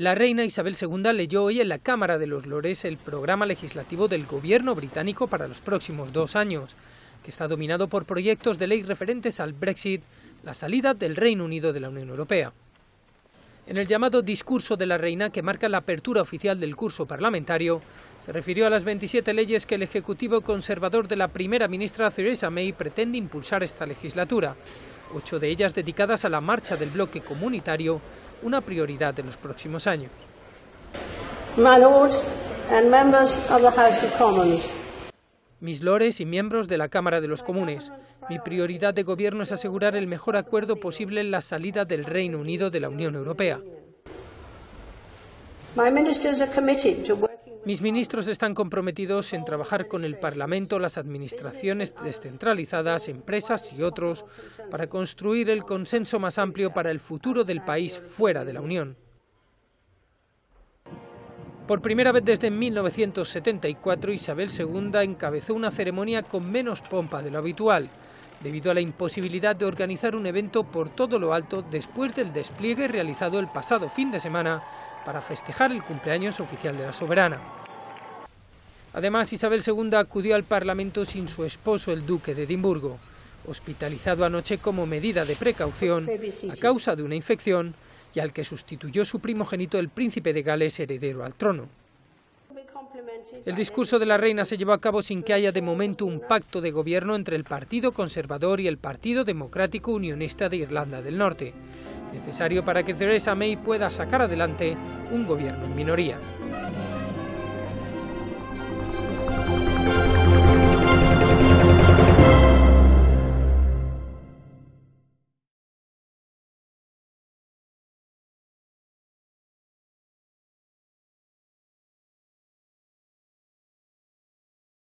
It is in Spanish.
La reina Isabel II leyó hoy en la Cámara de los Lores el programa legislativo del gobierno británico para los próximos dos años, que está dominado por proyectos de ley referentes al Brexit, la salida del Reino Unido de la Unión Europea. En el llamado discurso de la reina, que marca la apertura oficial del curso parlamentario, se refirió a las 27 leyes que el Ejecutivo conservador de la primera ministra Theresa May pretende impulsar esta legislatura, ocho de ellas dedicadas a la marcha del bloque comunitario una prioridad en los próximos años. Mis lores y miembros de la Cámara de los Comunes, mi prioridad de gobierno es asegurar el mejor acuerdo posible en la salida del Reino Unido de la Unión Europea. Mis ministros están comprometidos en trabajar con el Parlamento, las administraciones descentralizadas, empresas y otros para construir el consenso más amplio para el futuro del país fuera de la Unión. Por primera vez desde 1974, Isabel II encabezó una ceremonia con menos pompa de lo habitual, debido a la imposibilidad de organizar un evento por todo lo alto después del despliegue realizado el pasado fin de semana para festejar el cumpleaños oficial de la soberana. Además, Isabel II acudió al Parlamento sin su esposo, el duque de Edimburgo, hospitalizado anoche como medida de precaución a causa de una infección y al que sustituyó su primogénito, el príncipe de Gales, heredero al trono. El discurso de la reina se llevó a cabo sin que haya de momento un pacto de gobierno entre el Partido Conservador y el Partido Democrático Unionista de Irlanda del Norte, necesario para que Theresa May pueda sacar adelante un gobierno en minoría.